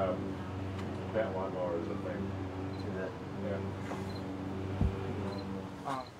um, Pat lawnmower is a thing. See that? Yeah. Um,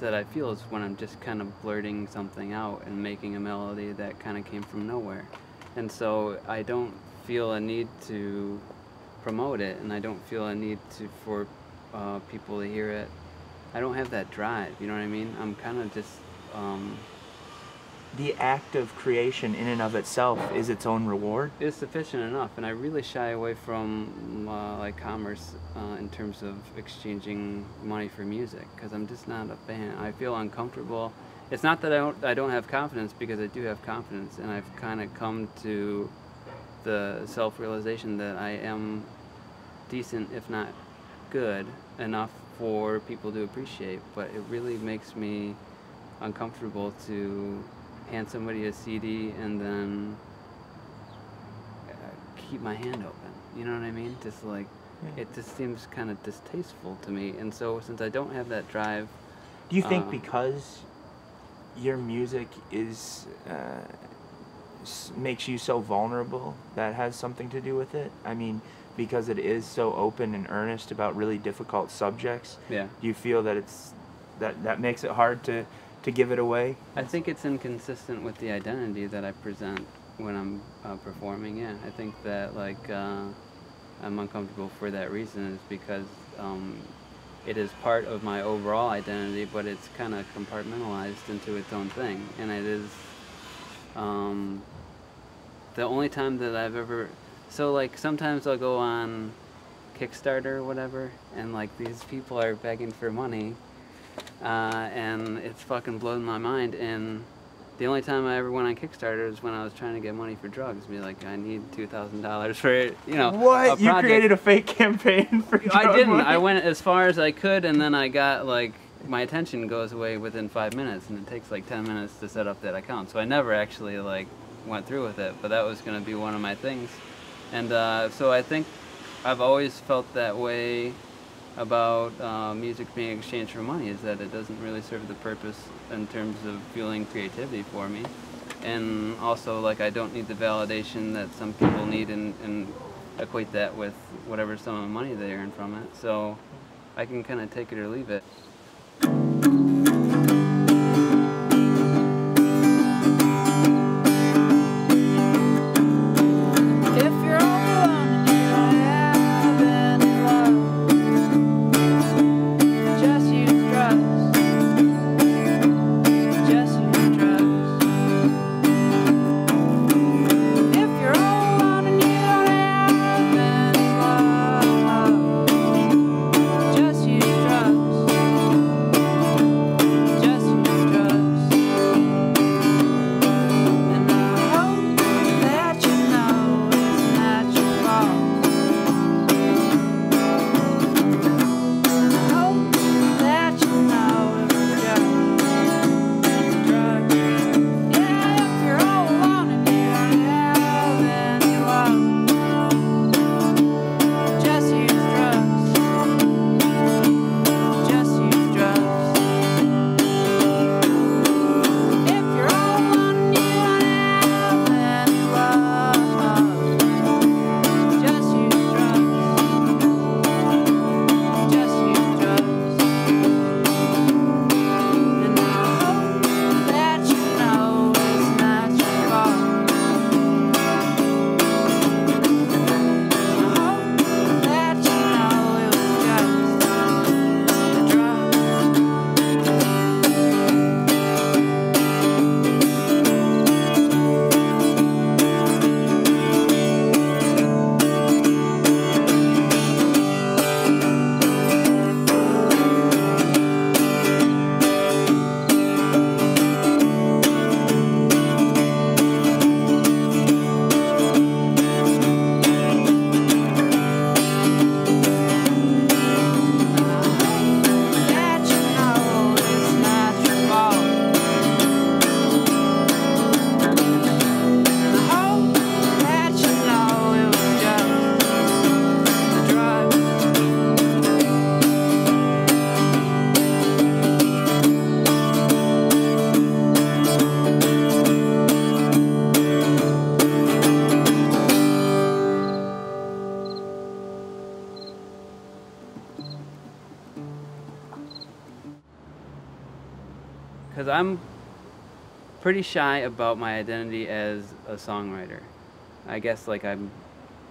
that I feel is when I'm just kind of blurting something out and making a melody that kind of came from nowhere. And so I don't feel a need to promote it and I don't feel a need to for uh, people to hear it. I don't have that drive, you know what I mean? I'm kind of just um, The act of creation in and of itself is its own reward. is sufficient enough, and I really shy away from uh, like commerce uh, in terms of exchanging money for music because I'm just not a fan. I feel uncomfortable. It's not that I don't I don't have confidence because I do have confidence, and I've kind of come to the self-realization that I am decent, if not good enough for people to appreciate, but it really makes me uncomfortable to hand somebody a CD and then uh, keep my hand open. You know what I mean? Just like Yeah. it just seems kind of distasteful to me. And so since I don't have that drive, Do you think Uh, because your music is uh, s- makes you so vulnerable that has something to do with it? I mean, because it is so open and earnest about really difficult subjects. yeah. Do you feel that it's that that makes it hard to to give it away? I think it's inconsistent with the identity that I present when I'm uh, performing. Yeah, I think that like uh, I'm uncomfortable for that reason is because um, it is part of my overall identity, but it's kind of compartmentalized into its own thing, and it is um, the only time that I've ever. So like sometimes I'll go on Kickstarter or whatever, and like these people are begging for money uh, and it's fucking blown my mind. And the only time I ever went on Kickstarter is when I was trying to get money for drugs. Be like, I need two thousand dollars for you know. what a you created a fake campaign for? I didn't. money? I went as far as I could, and then I got like my attention goes away within five minutes, and it takes like ten minutes to set up that account. So I never actually like went through with it, but that was going to be one of my things. And uh, so I think I've always felt that way about uh, music being exchanged for money is that it doesn't really serve the purpose in terms of fueling creativity for me. And also, like, I don't need the validation that some people need and, and equate that with whatever sum of money they earn from it. So I can kind of take it or leave it. Pretty shy about my identity as a songwriter. I guess like I'm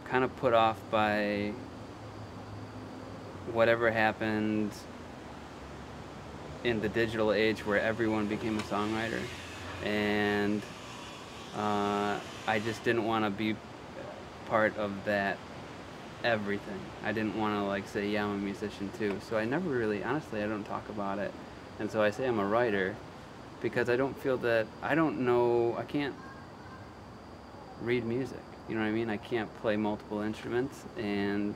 kind of put off by whatever happened in the digital age where everyone became a songwriter, and uh, I just didn't want to be part of that everything. I didn't want to like say, yeah, I'm a musician too. So I never really, honestly, I don't talk about it. And so I say I'm a writer because I don't feel that I don't know I can't read music. You know what I mean? I can't play multiple instruments and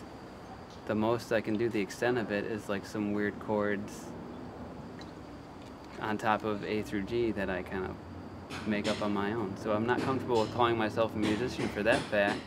the most I can do, the extent of it, is like some weird chords on top of A through G that I kind of make up on my own. So I'm not comfortable with calling myself a musician for that fact.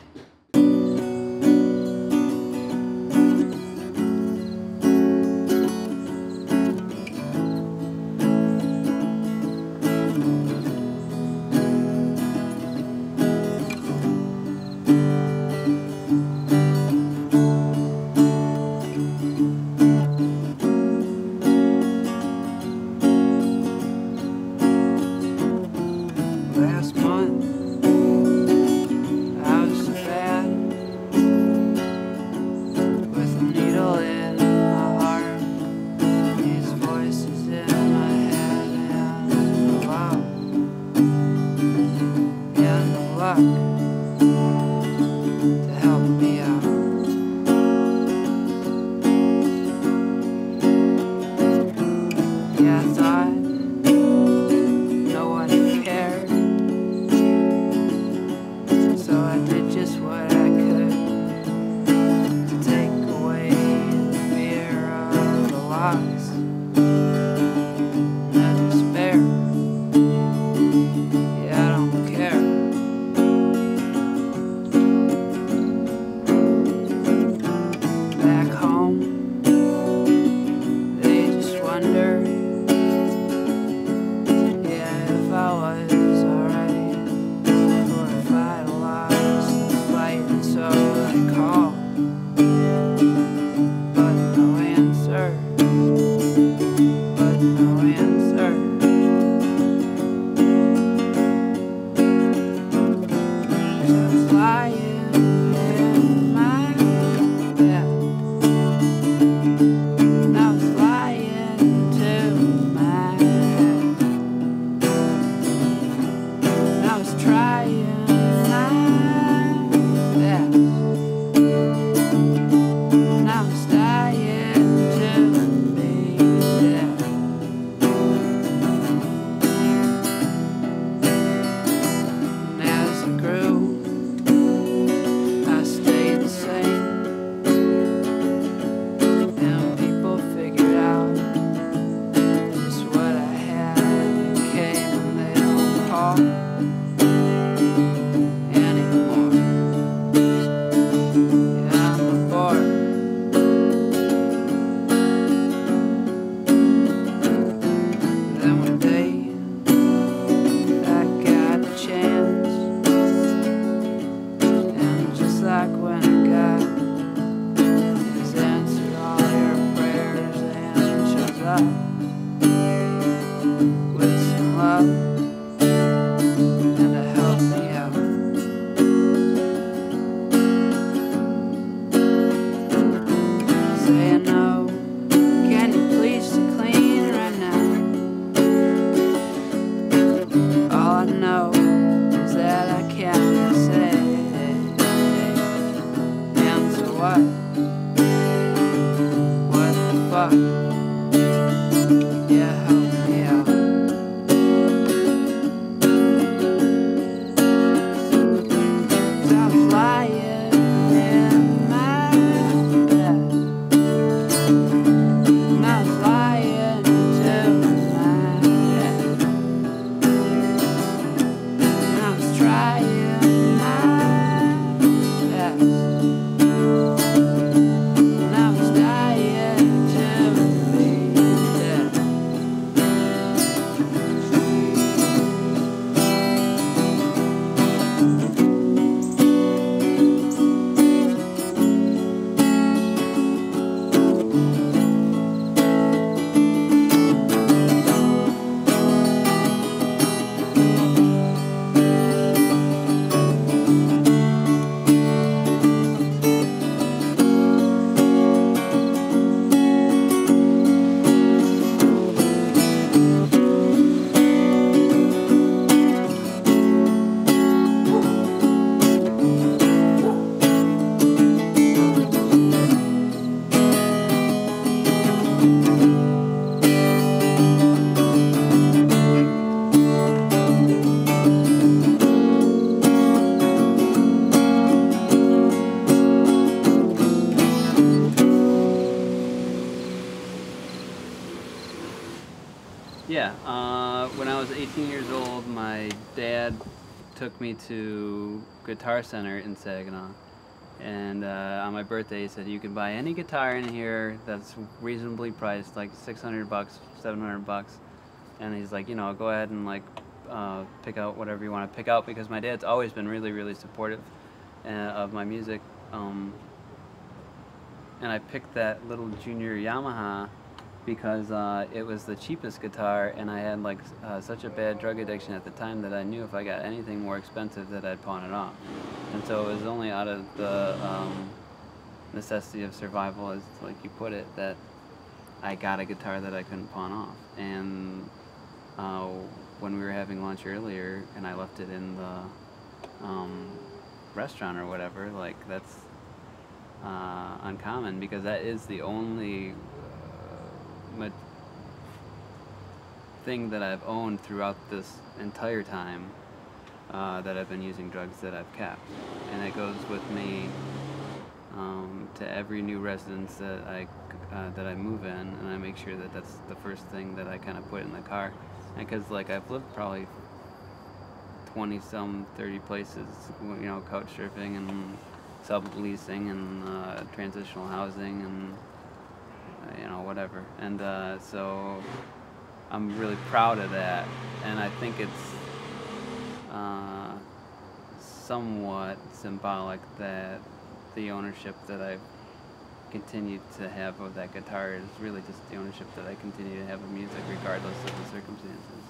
Yeah, uh, when I was 18 years old, my dad took me to Guitar Center in Saginaw. And uh, on my birthday, he said, You can buy any guitar in here that's reasonably priced, like 600 bucks, 700 bucks. And he's like, You know, go ahead and like uh, pick out whatever you want to pick out because my dad's always been really, really supportive uh, of my music. Um, and I picked that little junior Yamaha because uh, it was the cheapest guitar, and I had like uh, such a bad drug addiction at the time that I knew if I got anything more expensive that I'd pawn it off. And so it was only out of the um, necessity of survival, as like you put it, that I got a guitar that I couldn't pawn off. And uh, when we were having lunch earlier, and I left it in the um, restaurant or whatever, like that's uh, uncommon because that is the only thing that I've owned throughout this entire time uh, that I've been using drugs that I've kept, and it goes with me um, to every new residence that I uh, that I move in, and I make sure that that's the first thing that I kind of put in the car, because like I've lived probably 20 some 30 places you know couch surfing and subleasing and uh, transitional housing and you know whatever. And uh, so I'm really proud of that. And I think it's uh, somewhat symbolic that the ownership that I've continued to have of that guitar is really just the ownership that I continue to have of music regardless of the circumstances.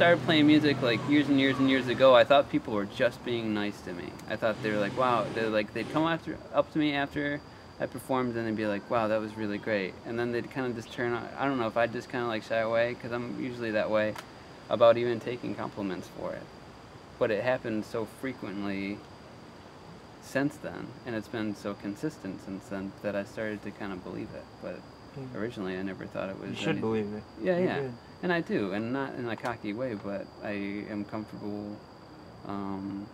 Started playing music like years and years and years ago, I thought people were just being nice to me. I thought they were like, wow, they're like they'd come after up to me after I performed and they'd be like, wow, that was really great. And then they'd kind of just turn. on- I don't know if I'd just kind of like shy away because I'm usually that way about even taking compliments for it. But it happened so frequently since then, and it's been so consistent since then that I started to kind of believe it. But hmm. originally, I never thought it was. You should anything- believe it. Yeah, You yeah. And I do, and not in a cocky way, but I am comfortable um,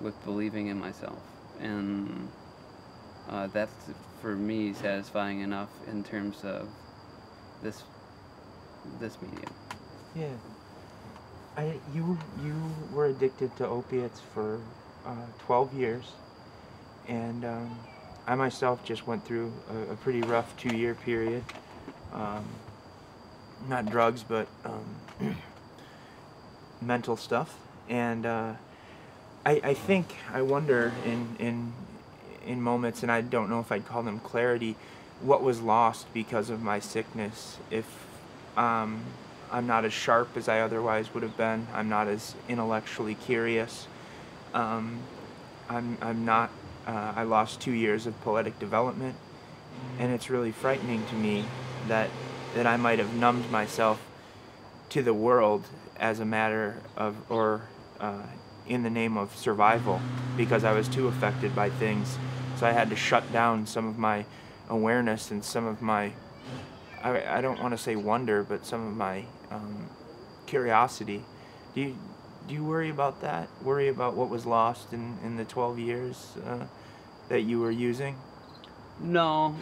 with believing in myself, and uh, that's for me satisfying enough in terms of this this medium. Yeah. I you you were addicted to opiates for uh, 12 years, and um, I myself just went through a, a pretty rough two-year period. Um, not drugs, but um, mental stuff, and uh, I I think I wonder in in in moments, and I don't know if I'd call them clarity, what was lost because of my sickness. If um, I'm not as sharp as I otherwise would have been. I'm not as intellectually curious. Um, I'm, I'm not, uh, I lost two years of poetic development. And it's really frightening to me that, that I might have numbed myself to the world as a matter of, or uh, in the name of survival, because I was too affected by things. So I had to shut down some of my awareness and some of my I, I don't want to say wonder, but some of my um, curiosity. Do you do you worry about that? Worry about what was lost in, in the 12 years uh, that you were using? No,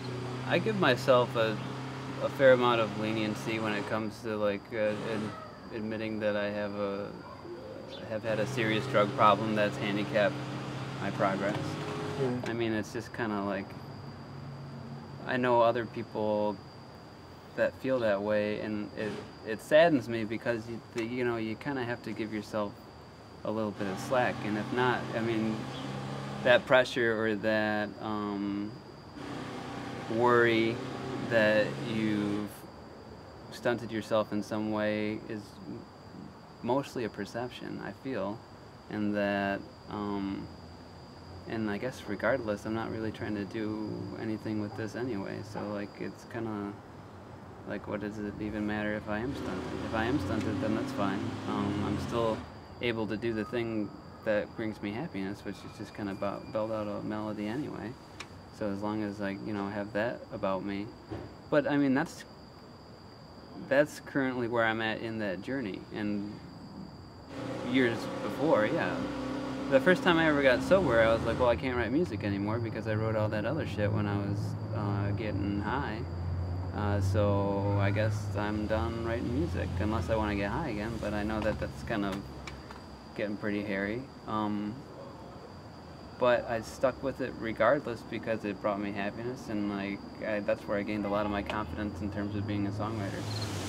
I give myself a, a fair amount of leniency when it comes to like uh, ad- admitting that I have a have had a serious drug problem that's handicapped my progress. I mean, it's just kind of like I know other people that feel that way, and it it saddens me because you the, you know you kind of have to give yourself a little bit of slack, and if not, I mean, that pressure or that um, worry that you've stunted yourself in some way is mostly a perception. I feel, and that. Um, and I guess regardless, I'm not really trying to do anything with this anyway. So like, it's kind of like, what does it even matter if I am stunted? If I am stunted, then that's fine. Um, I'm still able to do the thing that brings me happiness, which is just kind of build out a melody anyway. So as long as I, you know, have that about me, but I mean that's that's currently where I'm at in that journey. And years before, yeah, the first time I ever got sober, I was like, well, I can't write music anymore because I wrote all that other shit when I was uh, getting high. Uh, so I guess I'm done writing music unless I want to get high again. But I know that that's kind of getting pretty hairy. Um, but I stuck with it regardless because it brought me happiness, and like I, that's where I gained a lot of my confidence in terms of being a songwriter.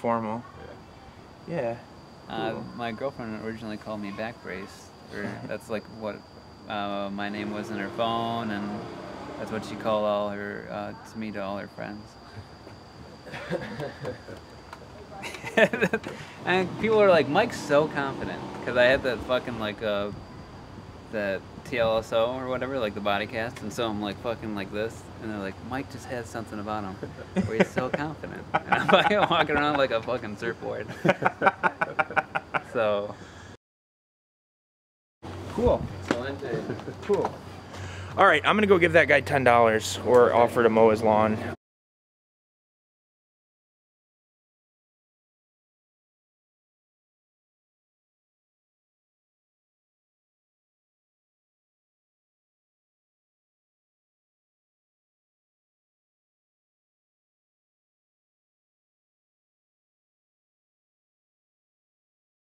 Formal. yeah. Yeah. Uh, Cool. my girlfriend originally called me back brace. Or that's like what uh, my name was in her phone, and that's what she called all her uh, to me to all her friends. and people are like, Mike's so confident because I had that fucking like uh, that TLSO or whatever, like the body cast, and so I'm like fucking like this, and they're like, Mike just has something about him where he's so confident, and I'm fucking walking around like a fucking surfboard. So Cool. Cool. All right, I'm gonna go give that guy ten dollars or offer to mow his lawn.